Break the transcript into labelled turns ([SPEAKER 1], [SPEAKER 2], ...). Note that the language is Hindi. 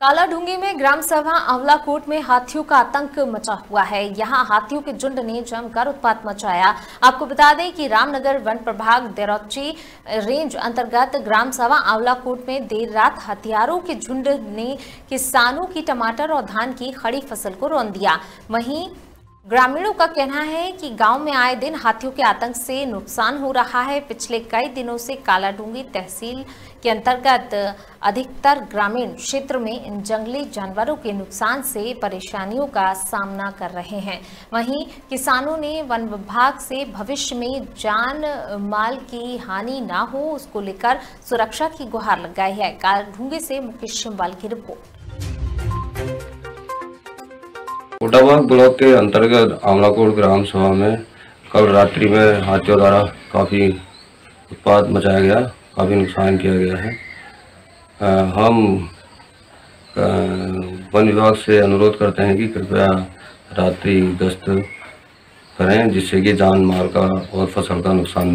[SPEAKER 1] कालाढूँगी में ग्राम सभा आंवलाकोट में हाथियों का आतंक मचा हुआ है। यहाँ हाथियों के झुंड ने जमकर उत्पात मचाया। आपको बता दें कि रामनगर वन प्रभाग देरौची रेंज अंतर्गत ग्राम सभा आंवलाकोट में देर रात हथियारों के झुंड ने किसानों की टमाटर और धान की खड़ी फ़सल को रौन दिया। वहीं ग्रामीणों का कहना है कि गाँव में आए दिन हाथियों के आतंक से नुकसान हो रहा है। पिछले कई दिनों से कालाडूँगी तहसील के अंतर्गत अधिकतर ग्रामीण क्षेत्र में इन जंगली जानवरों के नुकसान से परेशानियों का सामना कर रहे हैं। वहीं किसानों ने वन विभाग से भविष्य में जान माल की हानि ना हो, उसको लेकर सुरक्षा की गुहार लगाई है। कालाडूँगी से मुकेश शिमवाल की रिपोर्ट।
[SPEAKER 2] कोटाबाग ब्लॉक के अंतर्गत आमलाकोट ग्राम सभा में कल रात्रि में हाथियों द्वारा काफ़ी उत्पाद मचाया गया काफ़ी नुकसान किया गया है। अ, हम वन विभाग से अनुरोध करते हैं कि कृपया रात्रि गश्त करें जिससे कि जान माल का और फ़सल का नुकसान